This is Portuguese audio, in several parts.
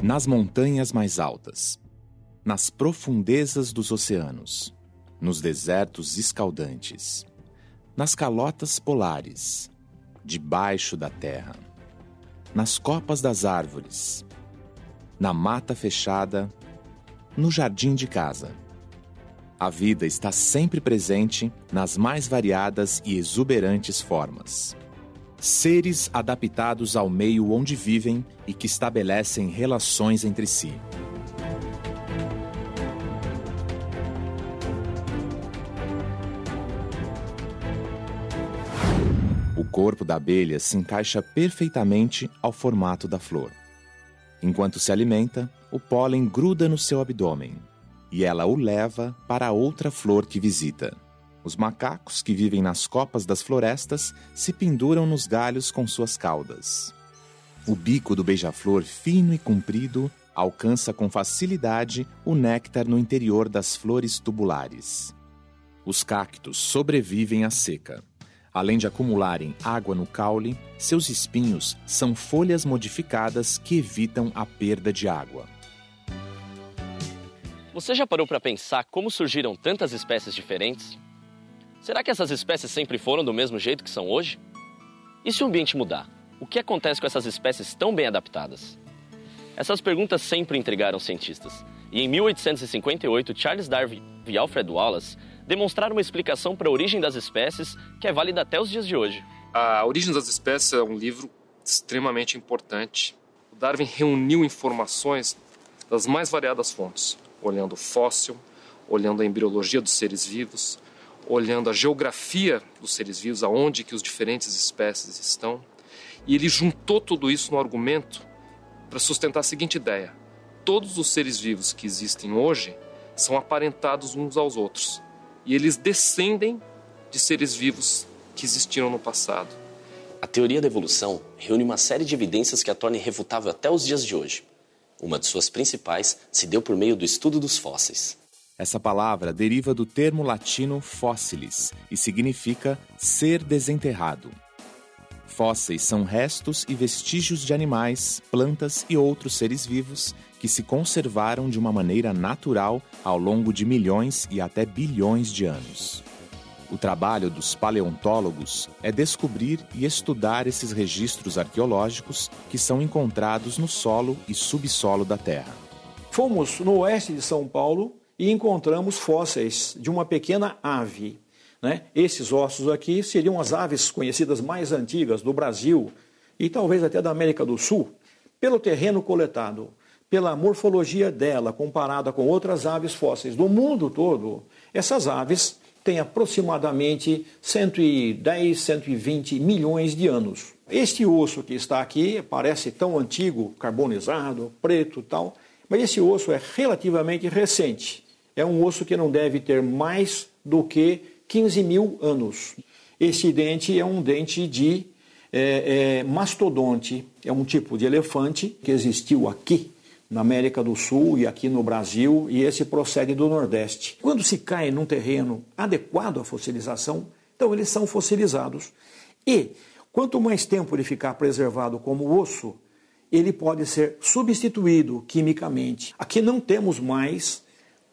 nas montanhas mais altas, nas profundezas dos oceanos, nos desertos escaldantes, nas calotas polares, debaixo da terra, nas copas das árvores, na mata fechada, no jardim de casa. A vida está sempre presente nas mais variadas e exuberantes formas. Seres adaptados ao meio onde vivem e que estabelecem relações entre si. O corpo da abelha se encaixa perfeitamente ao formato da flor. Enquanto se alimenta, o pólen gruda no seu abdômen e ela o leva para outra flor que visita. Os macacos que vivem nas copas das florestas se penduram nos galhos com suas caudas. O bico do beija-flor, fino e comprido, alcança com facilidade o néctar no interior das flores tubulares. Os cactos sobrevivem à seca. Além de acumularem água no caule, seus espinhos são folhas modificadas que evitam a perda de água. Você já parou para pensar como surgiram tantas espécies diferentes? Será que essas espécies sempre foram do mesmo jeito que são hoje? E se o ambiente mudar? O que acontece com essas espécies tão bem adaptadas? Essas perguntas sempre intrigaram cientistas. E em 1858, Charles Darwin e Alfred Wallace demonstraram uma explicação para a origem das espécies que é válida até os dias de hoje. A Origem das Espécies é um livro extremamente importante. O Darwin reuniu informações das mais variadas fontes, olhando o fóssil, olhando a embriologia dos seres vivos, olhando a geografia dos seres vivos, aonde que os diferentes espécies estão, e ele juntou tudo isso no argumento para sustentar a seguinte ideia: todos os seres vivos que existem hoje são aparentados uns aos outros, e eles descendem de seres vivos que existiram no passado. A teoria da evolução reúne uma série de evidências que a torna irrefutável até os dias de hoje. Uma de suas principais se deu por meio do estudo dos fósseis. Essa palavra deriva do termo latino fósseis e significa ser desenterrado. Fósseis são restos e vestígios de animais, plantas e outros seres vivos que se conservaram de uma maneira natural ao longo de milhões e até bilhões de anos. O trabalho dos paleontólogos é descobrir e estudar esses registros arqueológicos que são encontrados no solo e subsolo da Terra. Fomos no oeste de São Paulo e encontramos fósseis de uma pequena ave. Né? Esses ossos aqui seriam as aves conhecidas mais antigas do Brasil e talvez até da América do Sul. Pelo terreno coletado, pela morfologia dela comparada com outras aves fósseis do mundo todo, essas aves têm aproximadamente 110, 120 milhões de anos. Este osso que está aqui parece tão antigo, carbonizado, preto tal, mas esse osso é relativamente recente. É um osso que não deve ter mais do que 15 mil anos. Esse dente é um dente de é, é, mastodonte, é um tipo de elefante que existiu aqui na América do Sul e aqui no Brasil, e esse procede do Nordeste. Quando se cai num terreno adequado à fossilização, então eles são fossilizados. E quanto mais tempo ele ficar preservado como osso, ele pode ser substituído quimicamente. Aqui não temos mais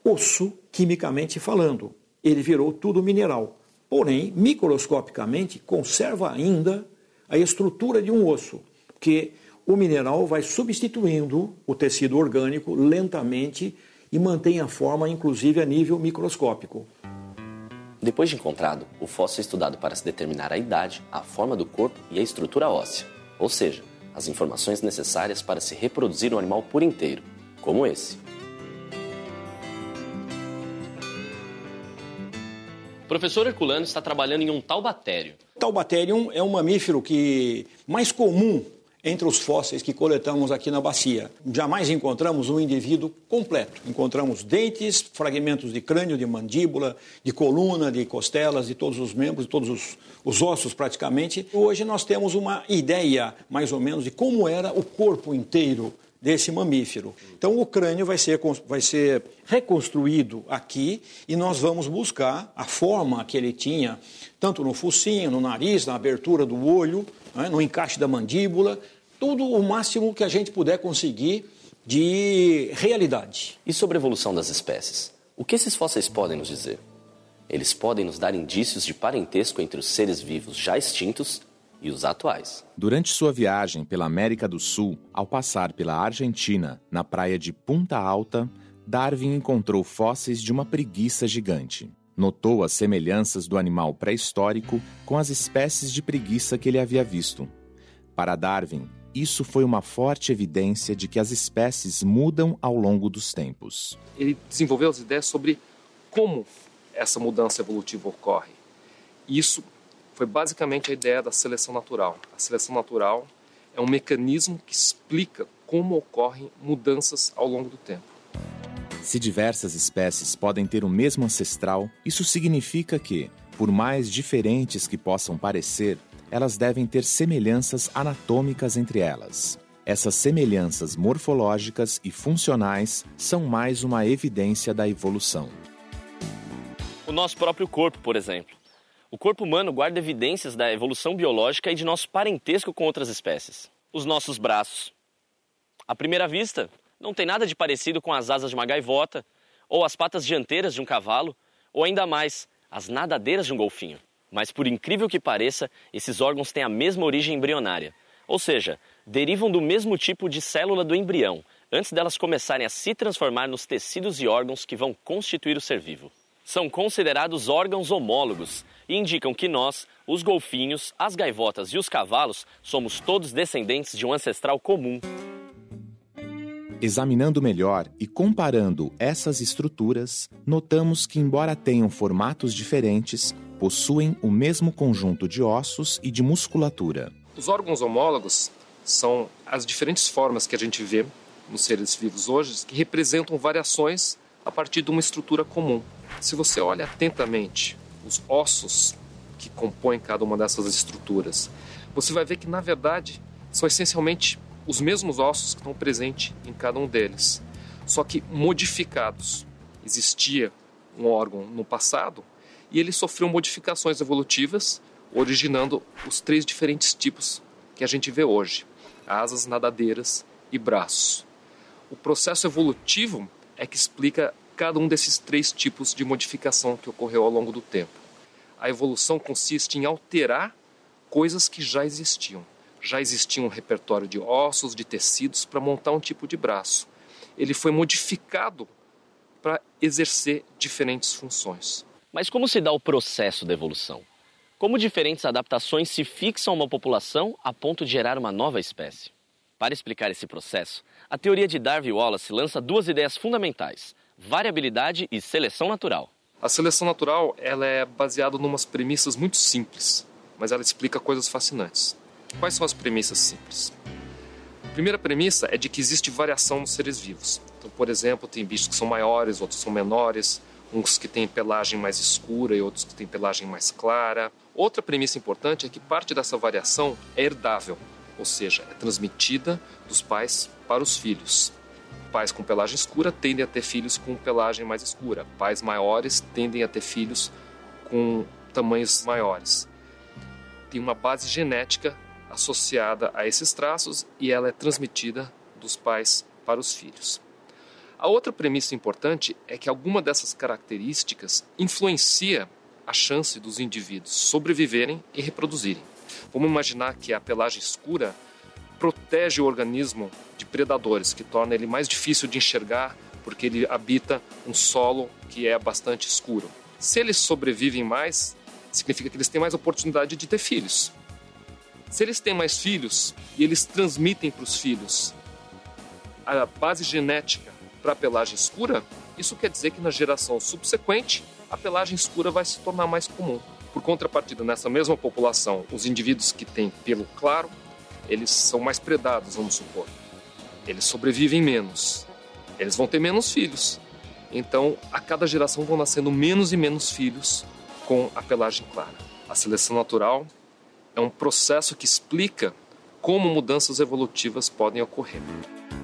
osso quimicamente falando. Ele virou tudo mineral. Porém, microscopicamente, conserva ainda a estrutura de um osso, porque o mineral vai substituindo o tecido orgânico lentamente e mantém a forma, inclusive a nível microscópico. Depois de encontrado, o fóssil é estudado para se determinar a idade, a forma do corpo e a estrutura óssea, ou seja, as informações necessárias para se reproduzir um animal por inteiro, como esse. Professor Herculano está trabalhando em um taubatério. Taubaterium é um mamífero que mais comum entre os fósseis que coletamos aqui na bacia. Jamais encontramos um indivíduo completo. Encontramos dentes, fragmentos de crânio, de mandíbula, de coluna, de costelas, de todos os membros, de todos os, os ossos praticamente. Hoje nós temos uma ideia, mais ou menos, de como era o corpo inteiro desse mamífero. Então o crânio vai ser, vai ser reconstruído aqui e nós vamos buscar a forma que ele tinha, tanto no focinho, no nariz, na abertura do olho, né, no encaixe da mandíbula, tudo o máximo que a gente puder conseguir de realidade. E sobre a evolução das espécies? O que esses fósseis podem nos dizer? Eles podem nos dar indícios de parentesco entre os seres vivos já extintos e os atuais. Durante sua viagem pela América do Sul, ao passar pela Argentina, na praia de Punta Alta, Darwin encontrou fósseis de uma preguiça gigante. Notou as semelhanças do animal pré-histórico com as espécies de preguiça que ele havia visto. Para Darwin, isso foi uma forte evidência de que as espécies mudam ao longo dos tempos. Ele desenvolveu as ideias sobre como essa mudança evolutiva ocorre. Isso foi basicamente a ideia da seleção natural. A seleção natural é um mecanismo que explica como ocorrem mudanças ao longo do tempo. Se diversas espécies podem ter o mesmo ancestral, isso significa que, por mais diferentes que possam parecer, elas devem ter semelhanças anatômicas entre elas. Essas semelhanças morfológicas e funcionais são mais uma evidência da evolução. O nosso próprio corpo, por exemplo. O corpo humano guarda evidências da evolução biológica e de nosso parentesco com outras espécies. Os nossos braços. À primeira vista, não tem nada de parecido com as asas de uma gaivota, ou as patas dianteiras de um cavalo, ou ainda mais, as nadadeiras de um golfinho. Mas por incrível que pareça, esses órgãos têm a mesma origem embrionária, ou seja, derivam do mesmo tipo de célula do embrião, antes delas começarem a se transformar nos tecidos e órgãos que vão constituir o ser vivo. São considerados órgãos homólogos e indicam que nós, os golfinhos, as gaivotas e os cavalos, somos todos descendentes de um ancestral comum. Examinando melhor e comparando essas estruturas, notamos que, embora tenham formatos diferentes, possuem o mesmo conjunto de ossos e de musculatura. Os órgãos homólogos são as diferentes formas que a gente vê nos seres vivos hoje que representam variações a partir de uma estrutura comum. Se você olha atentamente os ossos que compõem cada uma dessas estruturas, você vai ver que, na verdade, são essencialmente os mesmos ossos que estão presentes em cada um deles, só que modificados. Existia um órgão no passado e ele sofreu modificações evolutivas, originando os três diferentes tipos que a gente vê hoje: asas, nadadeiras e braços. O processo evolutivo é que explica cada um desses três tipos de modificação que ocorreu ao longo do tempo. A evolução consiste em alterar coisas que já existiam. Já existia um repertório de ossos, de tecidos para montar um tipo de braço. Ele foi modificado para exercer diferentes funções. Mas como se dá o processo da evolução? Como diferentes adaptações se fixam a uma população a ponto de gerar uma nova espécie? Para explicar esse processo, a teoria de Darwin Wallace lança duas ideias fundamentais: variabilidade e seleção natural. A seleção natural ela é baseada em umas premissas muito simples, mas ela explica coisas fascinantes. Quais são as premissas simples? A primeira premissa é de que existe variação nos seres vivos. Então, por exemplo, tem bichos que são maiores, outros são menores, uns que têm pelagem mais escura e outros que têm pelagem mais clara. Outra premissa importante é que parte dessa variação é herdável, ou seja, é transmitida dos pais para os filhos. Pais com pelagem escura tendem a ter filhos com pelagem mais escura. Pais maiores tendem a ter filhos com tamanhos maiores. Tem uma base genética associada a esses traços e ela é transmitida dos pais para os filhos. A outra premissa importante é que alguma dessas características influencia a chance dos indivíduos sobreviverem e reproduzirem. Vamos imaginar que a pelagem escura protege o organismo de predadores, que torna ele mais difícil de enxergar porque ele habita um solo que é bastante escuro. Se eles sobrevivem mais, significa que eles têm mais oportunidade de ter filhos. Se eles têm mais filhos e eles transmitem para os filhos a base genética para a pelagem escura, isso quer dizer que na geração subsequente a pelagem escura vai se tornar mais comum. Por contrapartida, nessa mesma população, os indivíduos que têm pelo claro, eles são mais predados, vamos supor. Eles sobrevivem menos. Eles vão ter menos filhos. Então, a cada geração vão nascendo menos e menos filhos com a pelagem clara. A seleção natural é um processo que explica como mudanças evolutivas podem ocorrer.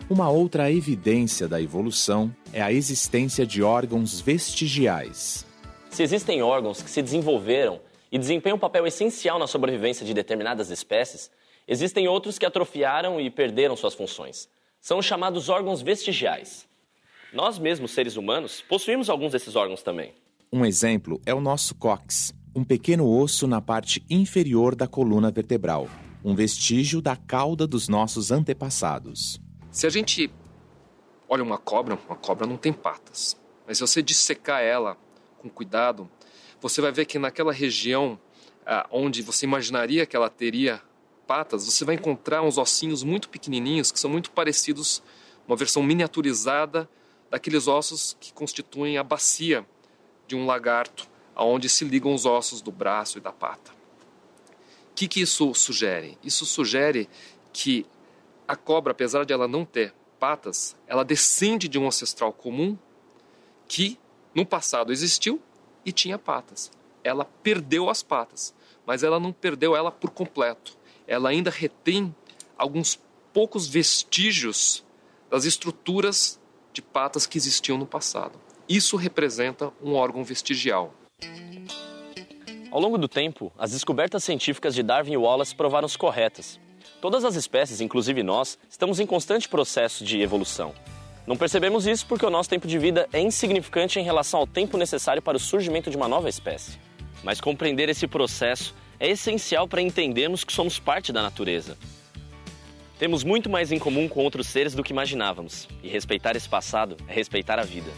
Uma outra evidência da evolução é a existência de órgãos vestigiais. Se existem órgãos que se desenvolveram e desempenham um papel essencial na sobrevivência de determinadas espécies, existem outros que atrofiaram e perderam suas funções. São os chamados órgãos vestigiais. Nós mesmos, seres humanos, possuímos alguns desses órgãos também. Um exemplo é o nosso cóccix, um pequeno osso na parte inferior da coluna vertebral, um vestígio da cauda dos nossos antepassados. Se a gente olha uma cobra, uma cobra não tem patas. Mas se você dissecar ela com cuidado, você vai ver que naquela região ah, onde você imaginaria que ela teria patas, você vai encontrar uns ossinhos muito pequenininhos que são muito parecidos, uma versão miniaturizada daqueles ossos que constituem a bacia de um lagarto, aonde se ligam os ossos do braço e da pata. O que, que isso sugere? Isso sugere que a cobra, apesar de ela não ter patas, ela descende de um ancestral comum que no passado existiu e tinha patas. Ela perdeu as patas, mas ela não perdeu ela por completo. Ela ainda retém alguns poucos vestígios das estruturas de patas que existiam no passado. Isso representa um órgão vestigial. Ao longo do tempo, as descobertas científicas de Darwin e Wallace provaram-se corretas. Todas as espécies, inclusive nós, estamos em constante processo de evolução. Não percebemos isso porque o nosso tempo de vida é insignificante em relação ao tempo necessário para o surgimento de uma nova espécie. Mas compreender esse processo é essencial para entendermos que somos parte da natureza. Temos muito mais em comum com outros seres do que imaginávamos, e respeitar esse passado é respeitar a vida.